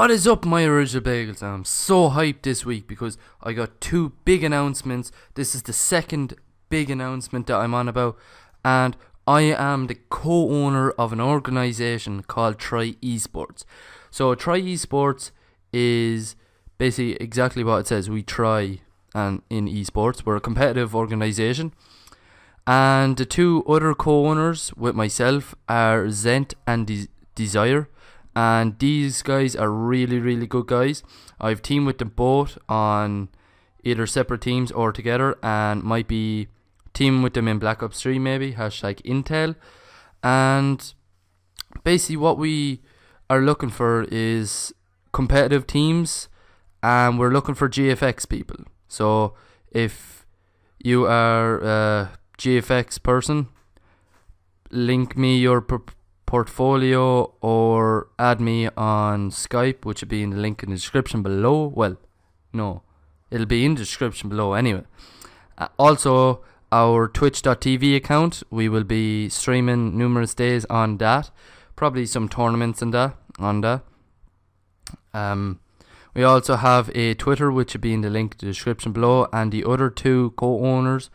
What is up, my original bagels? I'm so hyped this week because I got two big announcements. This is the second big announcement that I'm on about, and I am the co owner of an organization called Tryy eSports. So, Tryy eSports is basically exactly what it says. We try and in esports, we're a competitive organization. And the two other co owners with myself are Zent and De- Desire and these guys are really really good guys. I've teamed with them both on either separate teams or together, and might be teaming with them in Black Ops 3 maybe hashtag Intel, and basically what we are looking for is competitive teams, and we're looking for GFX people. So if you are a GFX person, link me your portfolio or add me on Skype, which will be in the link in the description below. Well, no, it'll be in the description below anyway. Uh, also, our twitch.tv account, we will be streaming numerous days on that. Probably some tournaments and that on that. Um, we also have a Twitter, which will be in the link in the description below, and the other two co-owners,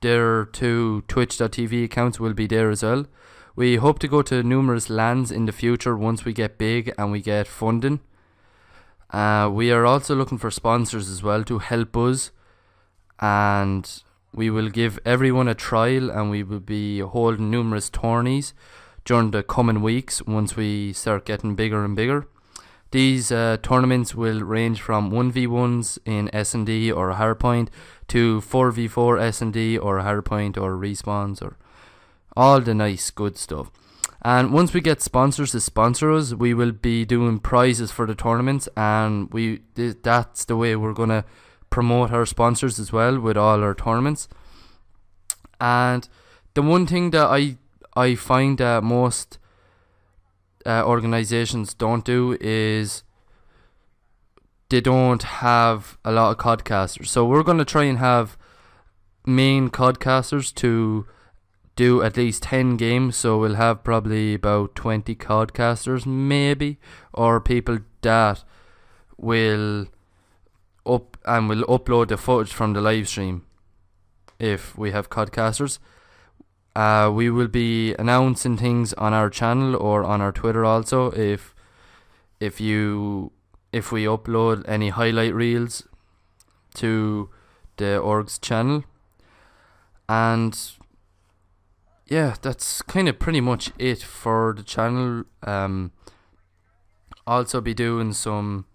their two twitch.tv accounts will be there as well. We hope to go to numerous lands in the future once we get big and we get funding. Uh, we are also looking for sponsors as well to help us, and we will give everyone a trial and we will be holding numerous tourneys during the coming weeks once we start getting bigger and bigger. These uh, tournaments will range from 1v1s in S&D or Hardpoint to 4v4 S&D or Hardpoint or respawns or all the nice good stuff. And once we get sponsors to sponsor us, we will be doing prizes for the tournaments, and we that's the way we're gonna promote our sponsors as well with all our tournaments. And the one thing that I I find that most uh, organizations don't do is they don't have a lot of codcasters. So we're gonna try and have main codcasters to do at least 10 games, so we'll have probably about 20 codcasters, maybe, or people that will up and will upload the footage from the live stream if we have codcasters. Uh, we will be announcing things on our channel or on our Twitter also if if you if we upload any highlight reels to the org's channel and yeah, that's kind of pretty much it for the channel. Um, also be doing some.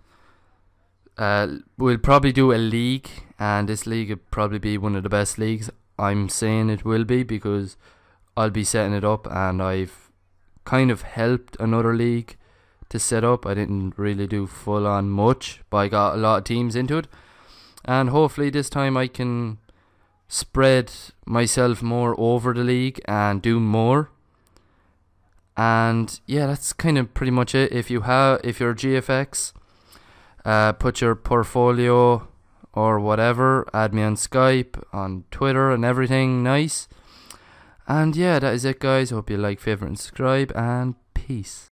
Uh, we'll probably do a league, and this league will probably be one of the best leagues. I'm saying it will be because I'll be setting it up, and I've kind of helped another league to set up. I didn't really do full on much, but I got a lot of teams into it, and hopefully this time I can spread myself more over the league and do more. And yeah, that's kind of pretty much it. If you have, if you're GFX, uh, put your portfolio or whatever. Add me on Skype, on Twitter, and everything nice. And yeah, that is it, guys. Hope you like, favorite, and subscribe. And peace.